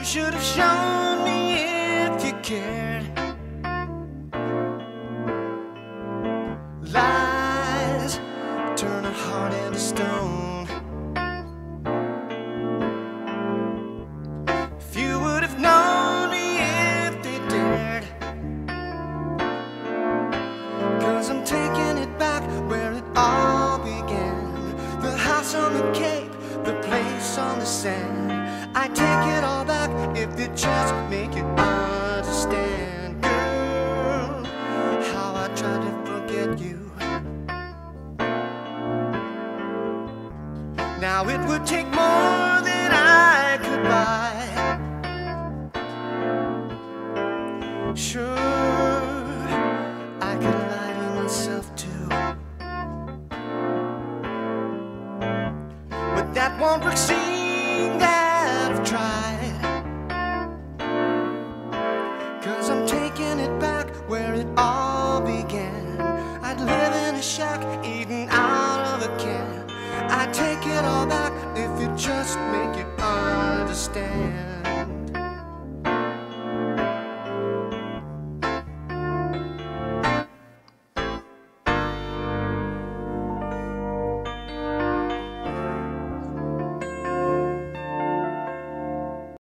You should have shown me if you cared. Lies turn a heart into stone. If you would have known me if they dared. Cause I'm taking it back where it all began. The house on the cape, the place on the sand. I take it all back if you just make it understand, girl. How I tried to forget you. Now it would take more than I could buy. Sure, I could lie to myself too. But that won't work, where it all began. I'd live in a shack, eating out of a can. I'd take it all back if you just make it understand.